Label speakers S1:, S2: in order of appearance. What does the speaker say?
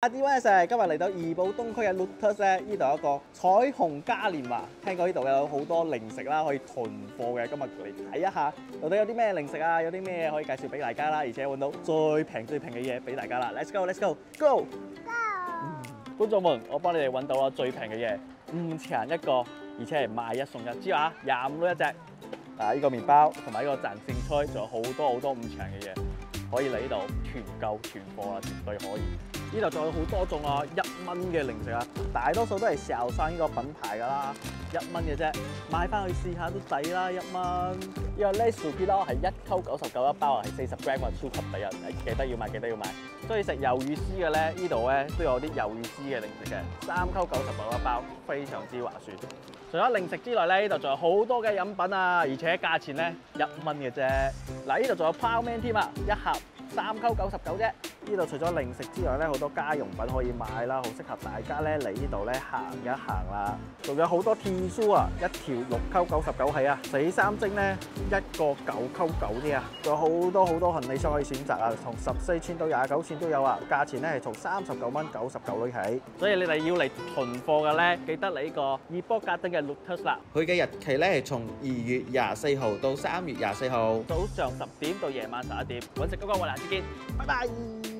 S1: 阿 D 温石，今日嚟到怡保東區嘅 Lotus 咧，呢度有一個彩虹嘉年華，聽講呢度有好多零食啦，可以囤貨嘅。今日嚟睇一下，到底有啲咩零食啊？有啲咩可以介紹俾大家啦？而且揾到最平最平嘅嘢俾大家啦！Let's go，Let's go，Go！觀眾們，我幫你哋揾到啦最平嘅嘢，五錢一個，而且係買一送一，知啊？廿五蚊一隻。啊！呢個麵包同埋呢個賺勝菜，仲有好多好多五錢嘅嘢，可以嚟呢度團購團貨啦，絕對可以。呢度仲有好多種啊，一蚊嘅零食啊，大多數都係邵生呢個品牌噶啦，一蚊嘅啫，買翻去試下都抵啦，一蚊。呢個 Lays 薯片咯，係一溝九十九一包啊，係四十 gram 啊，超級抵啊！記得要買，記得要買。中意食魷魚絲嘅咧，呢度咧都有啲魷魚絲嘅零食嘅，三溝九十九一包，非常之划算。除咗零食之外咧，呢度仲有好多嘅飲品啊，而且價錢咧一蚊嘅啫。嗱，呢度仲有泡麵添啊，一盒。三溝九十九啫，呢度除咗零食之外咧，好多家用品可以買啦，好適合大家咧嚟呢度咧行一行啦。仲有好多 T 恤啊，一條六溝九十九起啊，死三精咧一個九溝九啲啊，仲有好多好多行李箱可以選擇啊，從十四寸到廿九寸都有啊，價錢咧係從三十九蚊九十九起起。所以你哋要嚟囤貨嘅咧，記得嚟呢個怡保嘉登嘅 Lotus 啦。佢嘅日期咧係從二月廿四號到三月廿四號，早上十點到夜晚十一點，揾食哥哥我哋下次見，拜拜。